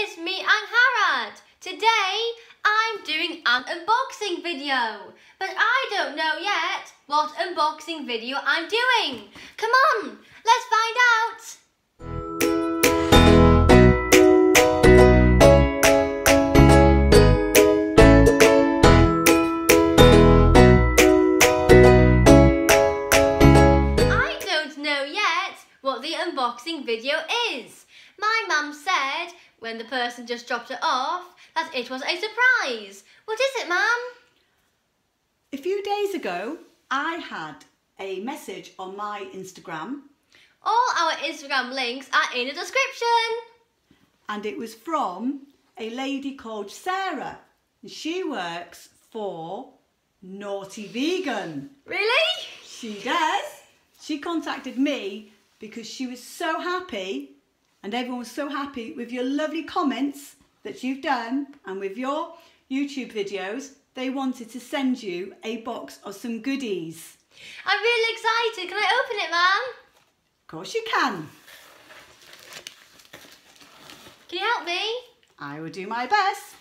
it's me Angharad. Today I'm doing an unboxing video, but I don't know yet what unboxing video I'm doing. Come on, let's find out. I don't know yet what the unboxing video is. My mum said when the person just dropped it off that it was a surprise. What is it, mum? A few days ago, I had a message on my Instagram All our Instagram links are in the description. and it was from a lady called Sarah. And She works for Naughty Vegan. Really? She does. She contacted me because she was so happy and everyone was so happy with your lovely comments that you've done and with your YouTube videos. They wanted to send you a box of some goodies. I'm really excited. Can I open it, mum? Of course you can. Can you help me? I will do my best.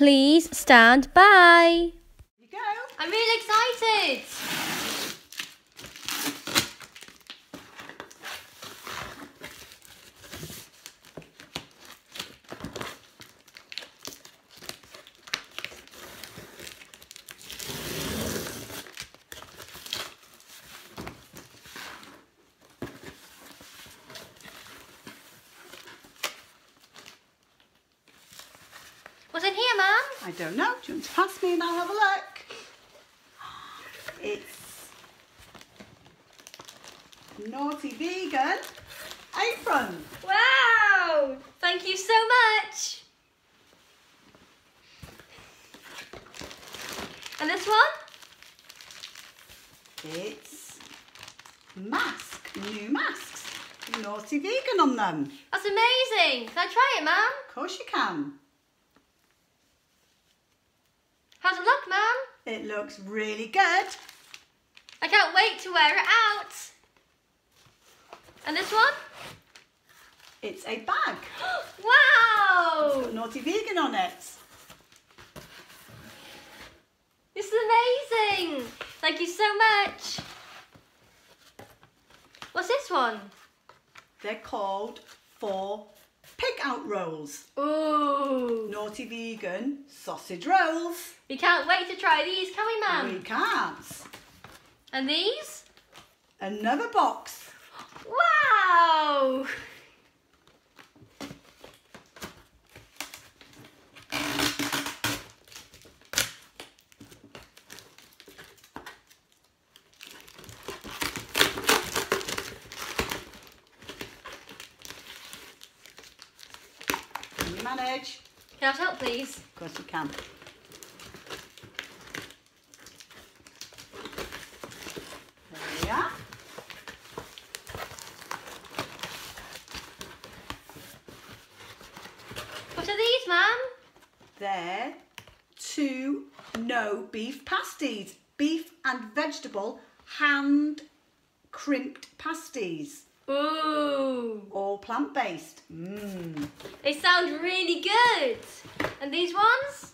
Please stand by. I'm really excited. What's in here, Mum? I don't know. Do you want to pass me and I'll have a look? It's Naughty Vegan apron. Wow! Thank you so much. And this one? It's mask, new masks. Naughty Vegan on them. That's amazing. Can I try it, Mum? Of course you can. How's it look, Mum? It looks really good. I can't wait to wear it out. And this one? It's a bag. wow! Naughty Vegan on it. This is amazing. Thank you so much. What's this one? They're called four pig out rolls. Ooh. Naughty Vegan sausage rolls. We can't wait to try these, can we, Mum? We can't. And these? Another box. Wow! Manage? Can I help, please? Of course you can. There we are. What are these, Mum? They're two no beef pasties. Beef and vegetable hand crimped pasties. Ooh. All plant based. Mmm. They sound really good. And these ones?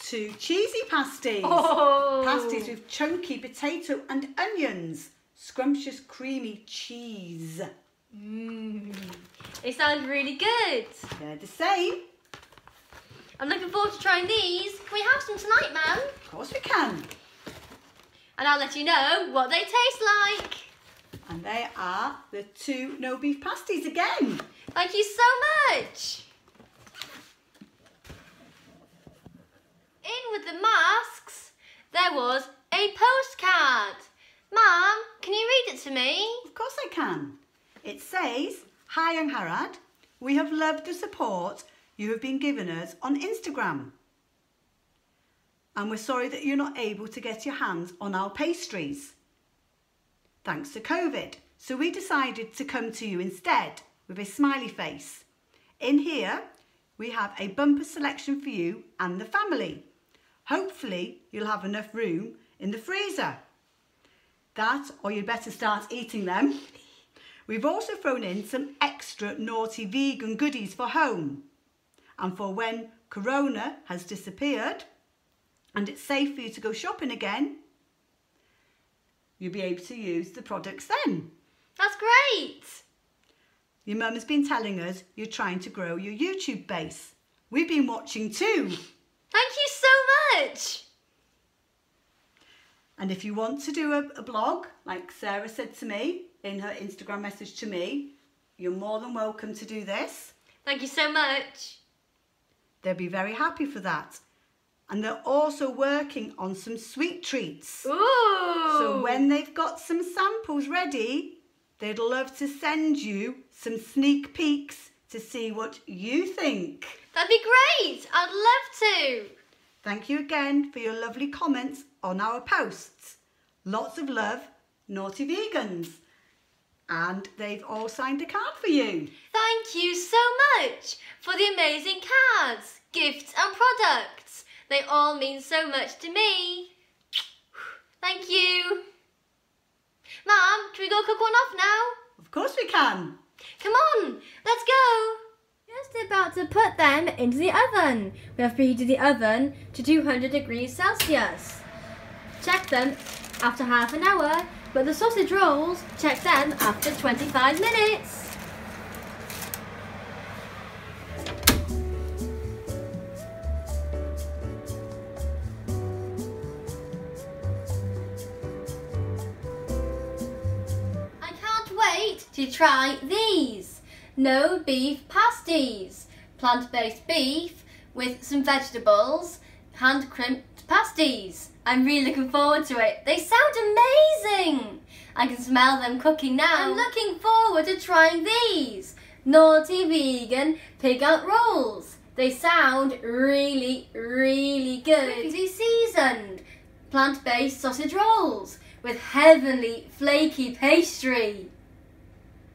Two cheesy pasties. Oh. Pasties with chunky potato and onions. Scrumptious creamy cheese. Mmm. They sound really good. They're the same. I'm looking forward to trying these. Can we have some tonight, Mum? Of course we can. And I'll let you know what they taste like. And they are the two no beef pasties again. Thank you so much. In with the masks, there was a postcard. Mum, can you read it to me? Of course I can. It says, Hi Angharad, we have loved the support you have been giving us on Instagram. And we're sorry that you're not able to get your hands on our pastries. Thanks to COVID. So we decided to come to you instead with a smiley face. In here, we have a bumper selection for you and the family. Hopefully, you'll have enough room in the freezer. That, or you'd better start eating them. We've also thrown in some extra naughty vegan goodies for home and for when Corona has disappeared and it's safe for you to go shopping again, you'll be able to use the products then. That's great. Your mum has been telling us you're trying to grow your YouTube base. We've been watching too. Thank you so much. And if you want to do a, a blog, like Sarah said to me in her Instagram message to me, you're more than welcome to do this. Thank you so much. They'll be very happy for that. And they're also working on some sweet treats. Ooh. So when they've got some samples ready, they'd love to send you some sneak peeks to see what you think. That'd be great. I'd love to. Thank you again for your lovely comments on our posts. Lots of love, Naughty Vegans. And they've all signed a card for you. Thank you so much for the amazing cards, gifts and products. They all mean so much to me. Thank you. Mum, can we go cook one off now? Of course we can. Come on, let's go. Just about to put them into the oven. We have preheated the oven to 200 degrees Celsius. Check them after half an hour, but the sausage rolls, check them after 25 minutes. To try these. No beef pasties. Plant-based beef with some vegetables, hand crimped pasties. I'm really looking forward to it. They sound amazing. I can smell them cooking now. I'm looking forward to trying these. Naughty vegan pig out rolls. They sound really, really good. Easy seasoned. Plant-based sausage rolls with heavenly flaky pastry.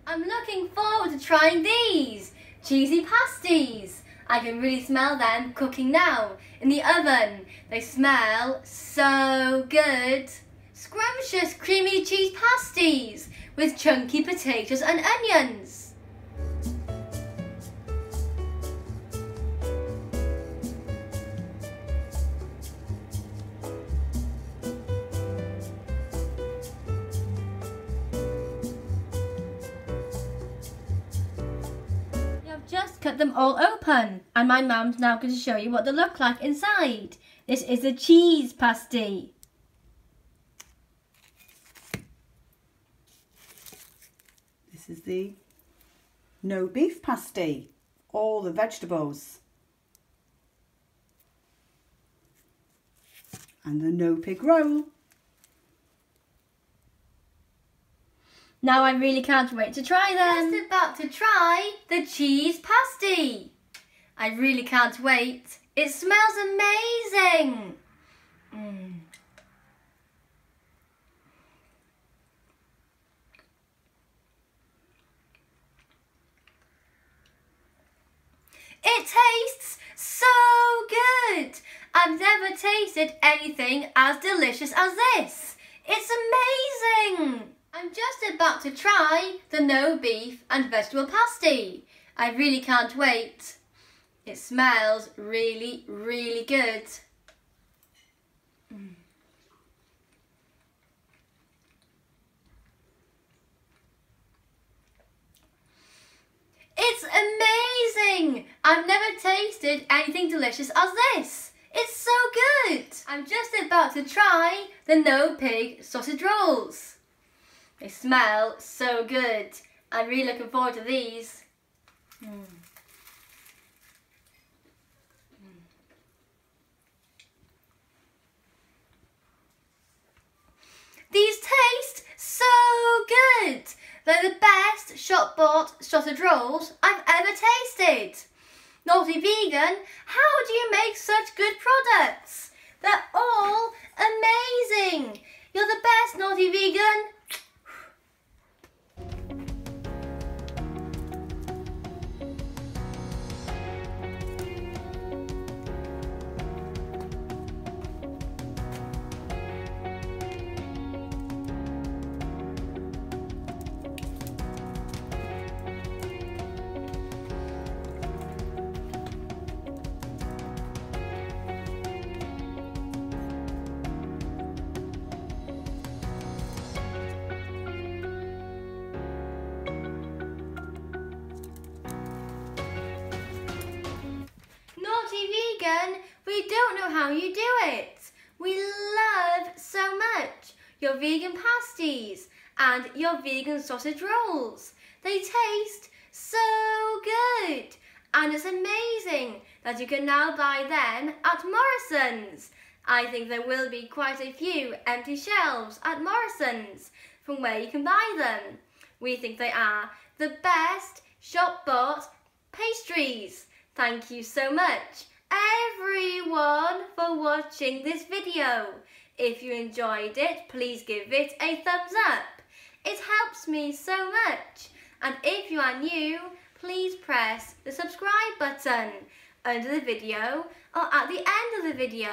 I'm looking forward to trying these cheesy pasties. I can really smell them cooking now in the oven. They smell so good. Scrumptious creamy cheese pasties with chunky potatoes and onions. Cut them all open and my mum's now going to show you what they look like inside. This is a cheese pasty. This is the no beef pasty. All the vegetables. And the no pig roll. Now I really can't wait to try them. Just about to try the cheese pasty. I really can't wait. It smells amazing. Mm. It tastes so good. I've never tasted anything as delicious as this. It's amazing. I'm just about to try the no beef and vegetable pasty. I really can't wait. It smells really, really good. It's amazing! I've never tasted anything delicious as this. It's so good! I'm just about to try the no pig sausage rolls. They smell so good. I'm really looking forward to these. Mm. These taste so good. They're the best shop bought sausage rolls I've ever tasted. Naughty Vegan, how do you make such good products? They're all amazing. You're the best, Naughty vegan, do it. We love so much your vegan pasties and your vegan sausage rolls. They taste so good and it's amazing that you can now buy them at Morrison's. I think there will be quite a few empty shelves at Morrison's from where you can buy them. We think they are the best shop bought pastries. Thank you so much everyone for watching this video. If you enjoyed it, please give it a thumbs up. It helps me so much. And if you are new, please press the subscribe button under the video or at the end of the video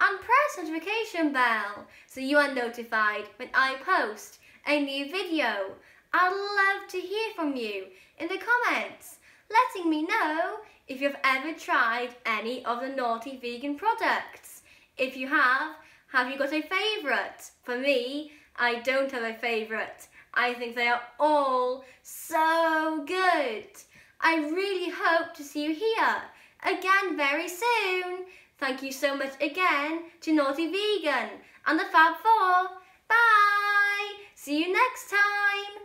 and press notification bell so you are notified when I post a new video. I'd love to hear from you in the comments, letting me know if you've ever tried any of the naughty vegan products. If you have, have you got a favourite? For me, I don't have a favourite. I think they are all so good. I really hope to see you here again very soon. Thank you so much again to Naughty Vegan and the Fab Four. Bye! See you next time.